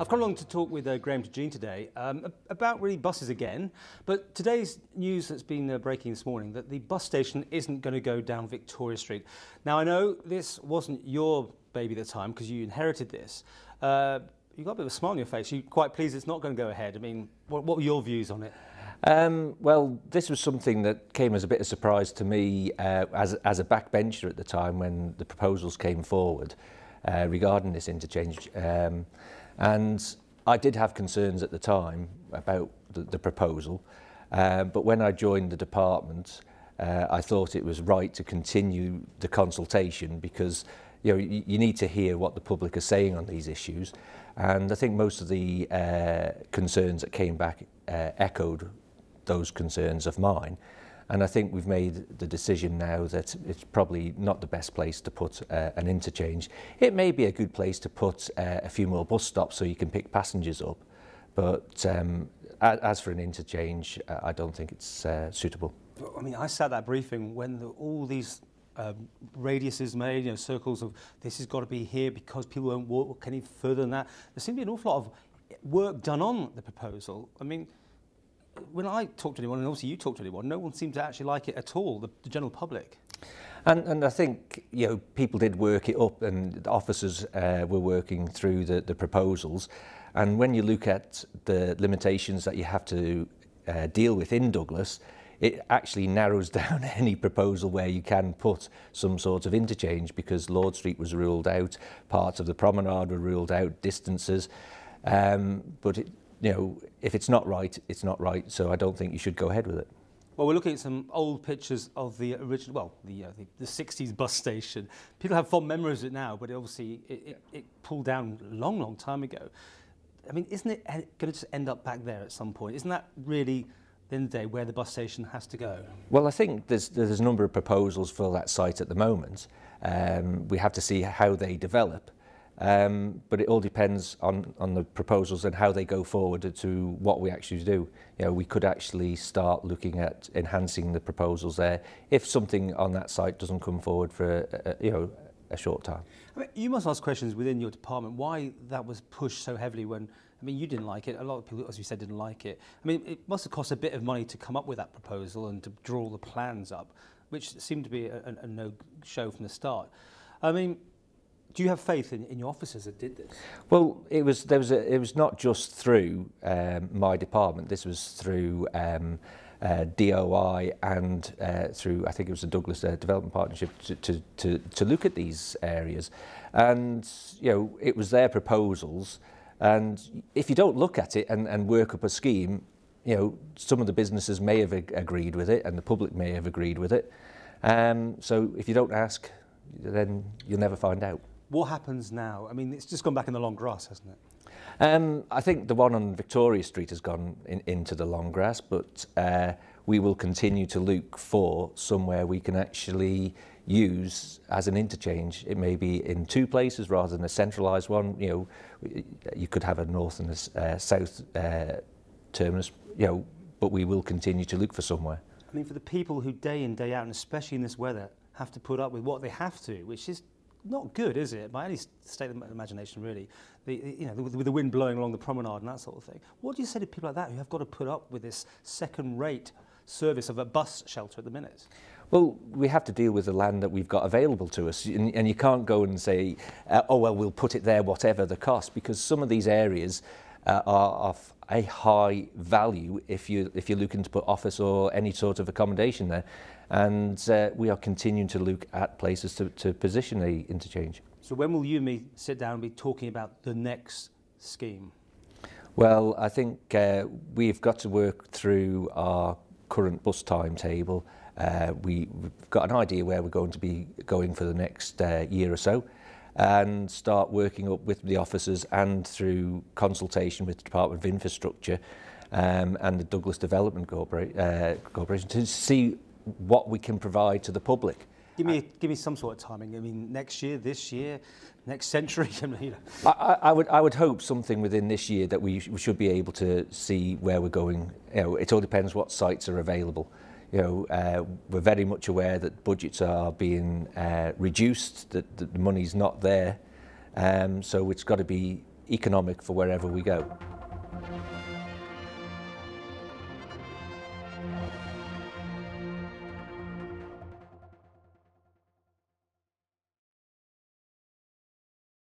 I've come along to talk with uh, Graham Cregeen today um, about really buses again. But today's news that's been uh, breaking this morning that the bus station isn't going to go down Victoria Street. Now I know this wasn't your baby at the time because you inherited this. Uh, you got a bit of a smile on your face. You're quite pleased it's not going to go ahead. I mean, what, what were your views on it? Um, well, this was something that came as a bit of surprise to me uh, as, as a backbencher at the time when the proposals came forward uh, regarding this interchange. Um, And I did have concerns at the time about the, the proposal, uh, but when I joined the department, uh, I thought it was right to continue the consultation because you know you, you need to hear what the public are saying on these issues, and I think most of the uh, concerns that came back uh, echoed those concerns of mine. And I think we've made the decision now that it's probably not the best place to put uh, an interchange. It may be a good place to put uh, a few more bus stops so you can pick passengers up. But um, as for an interchange, uh, I don't think it's uh, suitable. I mean, I sat that briefing when the, all these um, radiuses made, you know, circles of this has got to be here because people won't walk any further than that. There seemed to be an awful lot of work done on the proposal. I mean, when I talk to anyone, and also you talk to anyone, no one seemed to actually like it at all, the, the general public. And, and I think you know people did work it up, and the officers uh, were working through the, the proposals. And when you look at the limitations that you have to uh, deal with in Douglas, it actually narrows down any proposal where you can put some sort of interchange because Lord Street was ruled out, parts of the promenade were ruled out, distances. Um, but it, you know, if it's not right, it's not right. So I don't think you should go ahead with it. Well, we're looking at some old pictures of the original, well, the, uh, the, the 60s bus station. People have fond memories of it now, but obviously it, it, it pulled down a long, long time ago. I mean, isn't it going to just end up back there at some point? Isn't that really, the end of the day, where the bus station has to go? Well, I think there's, there's a number of proposals for that site at the moment. Um, we have to see how they develop. Um, but it all depends on, on the proposals and how they go forward to what we actually do. You know, we could actually start looking at enhancing the proposals there if something on that site doesn't come forward for, a, a, you know, a short time. I mean, you must ask questions within your department why that was pushed so heavily when I mean, you didn't like it. A lot of people, as you said, didn't like it. I mean, it must have cost a bit of money to come up with that proposal and to draw the plans up, which seemed to be a, a, a no-show from the start. I mean, do you have faith in, in your officers that did this? Well, it was there was a, it was not just through um, my department. This was through um, uh, DOI and uh, through I think it was the Douglas uh, Development Partnership to, to, to, to look at these areas, and you know it was their proposals. And if you don't look at it and, and work up a scheme, you know some of the businesses may have ag agreed with it, and the public may have agreed with it. Um, so if you don't ask, then you'll never find out. What happens now? I mean, it's just gone back in the long grass, hasn't it? Um, I think the one on Victoria Street has gone in, into the long grass, but uh, we will continue to look for somewhere we can actually use as an interchange. It may be in two places rather than a centralised one. You know, you could have a north and a uh, south uh, terminus. You know, but we will continue to look for somewhere. I mean, for the people who day in day out, and especially in this weather, have to put up with what they have to, which is not good, is it? By any state of imagination, really. The, you know, with the wind blowing along the promenade and that sort of thing. What do you say to people like that who have got to put up with this second-rate service of a bus shelter at the minute? Well, we have to deal with the land that we've got available to us, and, and you can't go and say, uh, "Oh well, we'll put it there, whatever the cost," because some of these areas uh, are of a high value if you if you're looking to put office or any sort of accommodation there. And uh, we are continuing to look at places to, to position the interchange. So when will you and me sit down and be talking about the next scheme? Well, I think uh, we've got to work through our current bus timetable. Uh, we, we've got an idea where we're going to be going for the next uh, year or so and start working up with the officers and through consultation with the Department of Infrastructure um, and the Douglas Development Corpora uh, Corporation to see what we can provide to the public. Give me, give me some sort of timing. I mean, next year, this year, next century. I, mean, you know. I, I would, I would hope something within this year that we, we should be able to see where we're going. You know, it all depends what sites are available. You know, uh, we're very much aware that budgets are being uh, reduced, that, that the money's not there. Um, so it's got to be economic for wherever we go.